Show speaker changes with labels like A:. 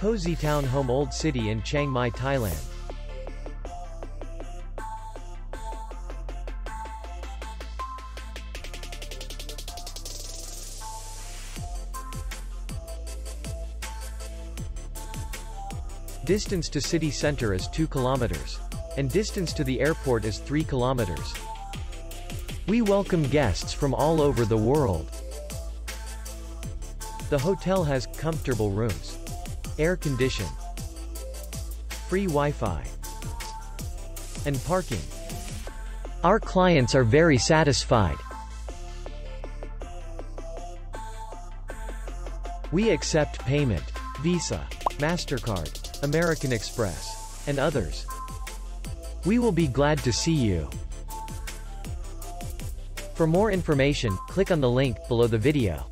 A: Cosy Town Home Old City in Chiang Mai, Thailand. Distance to city center is 2 kilometers. And distance to the airport is 3 kilometers. We welcome guests from all over the world. The hotel has comfortable rooms. Air condition. Free Wi-Fi. And parking. Our clients are very satisfied. We accept payment, Visa, MasterCard, American Express, and others. We will be glad to see you. For more information, click on the link below the video.